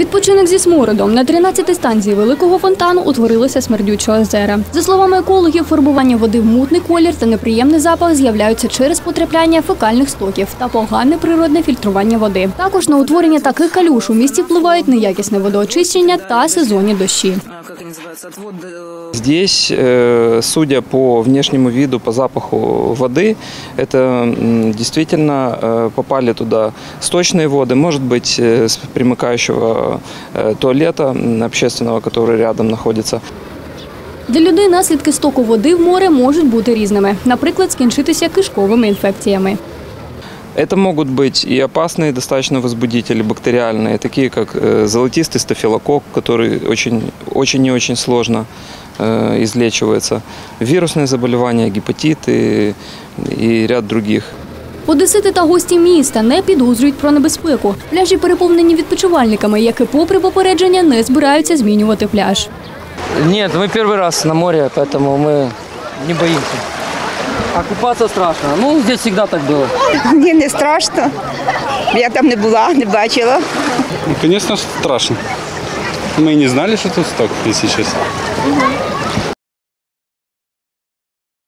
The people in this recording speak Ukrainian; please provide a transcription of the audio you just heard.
Відпочинок зі смородом на 13-й станції великого фонтану утворилося смердюче озера. За словами екологів, фарбування води в мутний колір та неприємний запах з'являються через потрапляння фекальних стоків та погане природне фільтрування води. Також на утворення таких калюш у місті впливають неякісне водоочищення та сезонні дощі а, как они называются, отвод э, Здесь, э, судя по внешнему виду, по запаху воды, это м, действительно э, попали туда сточные воды, может быть, э, с примыкающего э, туалета м, общественного, который рядом находится. Для людей наслідки стоку води в море можуть бути різними, наприклад, скінчитися кишковими інфекціями. Это могут быть и опасные достаточно возбудители бактериальные, такие как э, золотистый стафилококк, который очень, очень и очень сложно э, излечивается, вирусные заболевания, гепатиты и ряд других. Одесити та гості міста не підозрюють про небезпеку. Пляжі переповнені відпочивальниками, які, попри попередження, не збираються змінювати пляж. Нет, мы первый раз на море, поэтому мы не боимся. А купаться страшно. Ну, здесь всегда так было. Ні, не страшно. Я там не була, не бачила. Ну, конечно, страшно. Мы не знали, что тут сток, если честно.